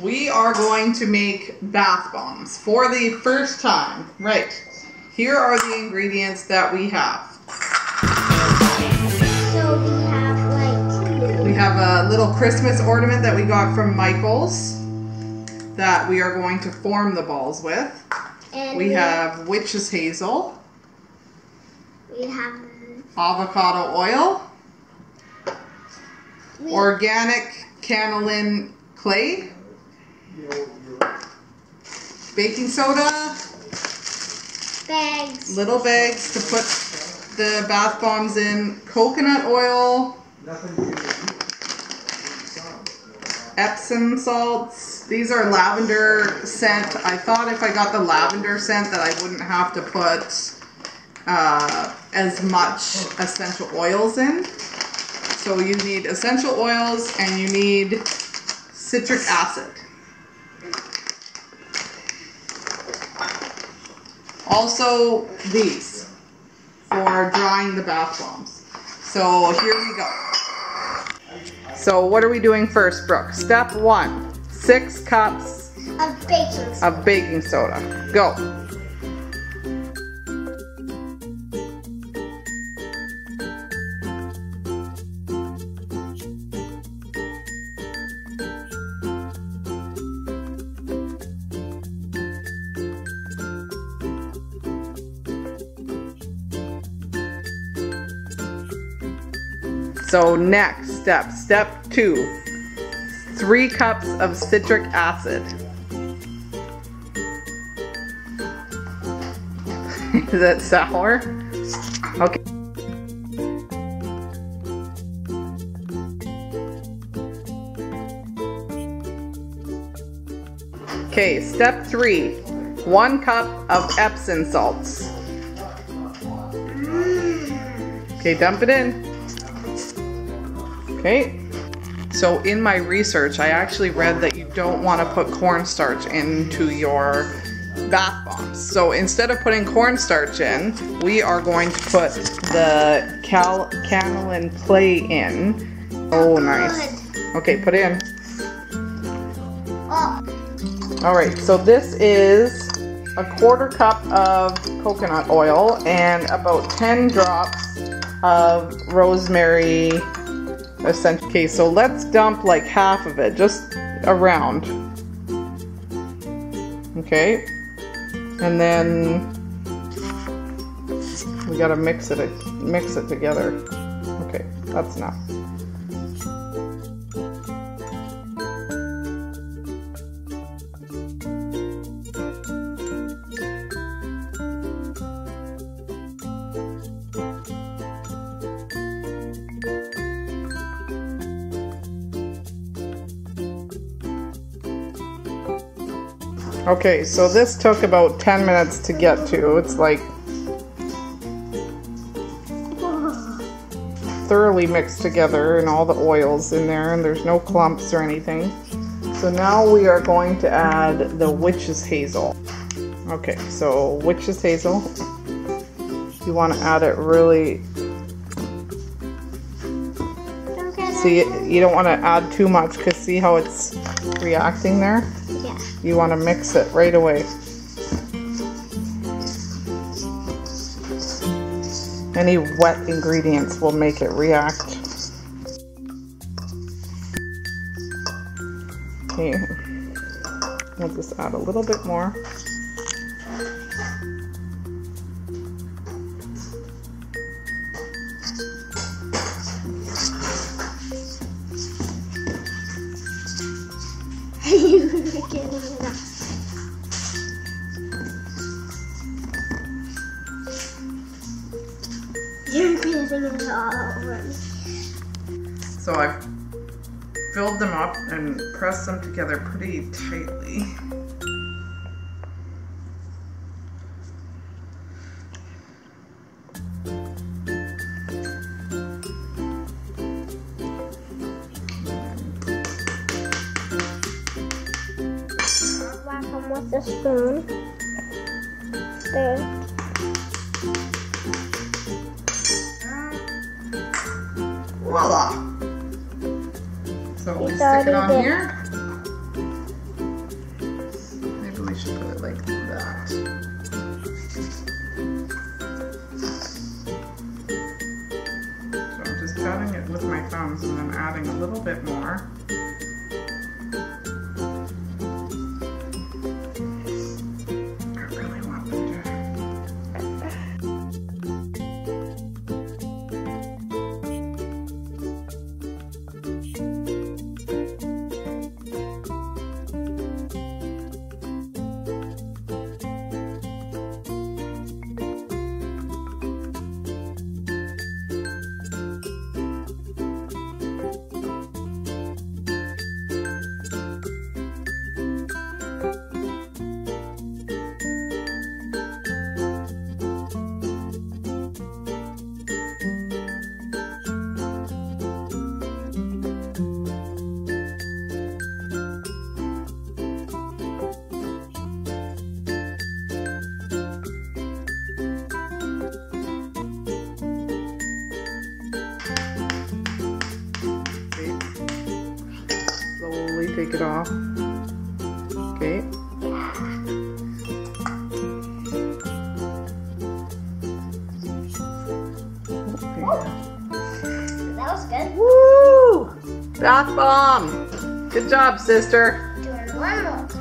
we are going to make bath bombs for the first time. Right. Here are the ingredients that we have. So we have like We have a little Christmas ornament that we got from Michaels that we are going to form the balls with. and We have witch's hazel, we have avocado oil, we, organic kaolin clay, baking soda, bags. little bags to put the bath bombs in, coconut oil, Epsom salts. These are lavender scent. I thought if I got the lavender scent that I wouldn't have to put uh, as much essential oils in. So you need essential oils and you need citric acid. Also these for drying the bath bombs. So here we go. So what are we doing first, Brooke? Step one, six cups of baking soda. of baking soda. Go. So next step, step two, three cups of citric acid. Is that sour? Okay. Okay, step three. One cup of Epsom salts. Okay, dump it in. Okay. So in my research, I actually read that you don't want to put cornstarch into your bath bombs. So instead of putting cornstarch in, we are going to put the cal kaolin clay in. Oh, nice. Okay, put it in. Oh, All right, so this is a quarter cup of coconut oil and about 10 drops of rosemary essential. Okay, so let's dump like half of it, just around. Okay, and then we gotta mix it, mix it together. Okay, that's enough. Okay, so this took about 10 minutes to get to. It's like thoroughly mixed together and all the oils in there and there's no clumps or anything. So now we are going to add the witch's hazel. Okay, so witch's hazel. You want to add it really, see, you don't want to add too much because see how it's reacting there? You want to mix it right away. Any wet ingredients will make it react. Okay, we'll just add a little bit more. You're all over. So I've filled them up and pressed them together pretty tightly. Whack them with a spoon. There. Voila. So we stick it on here. Maybe we should put it like that. So I'm just patting it with my thumbs and I'm adding a little bit more. Take it off. Okay. That was good. Woo! Bath bomb! Good job, sister. Doing one more.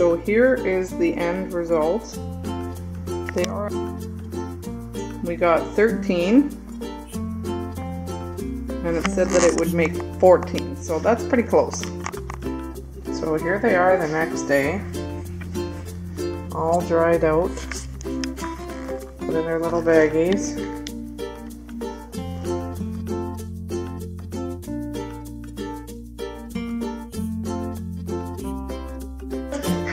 So here is the end result. They are. We got 13. And it said that it would make 14. So that's pretty close. So here they are the next day. All dried out. Put in their little baggies.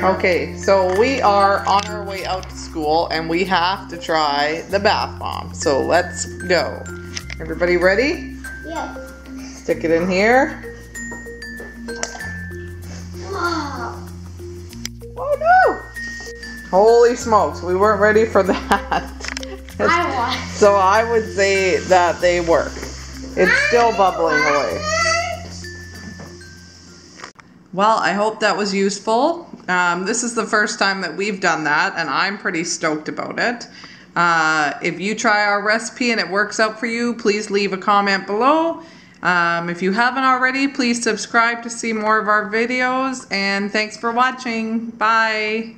Okay, so we are on our way out to school and we have to try the bath bomb. So let's go. Everybody ready? Yes. Stick it in here. Wow. Oh no! Holy smokes, we weren't ready for that. I won. so I would say that they work. It's still bubbling away. Well, I hope that was useful. Um, this is the first time that we've done that, and I'm pretty stoked about it. Uh, if you try our recipe and it works out for you, please leave a comment below. Um, if you haven't already, please subscribe to see more of our videos, and thanks for watching. Bye.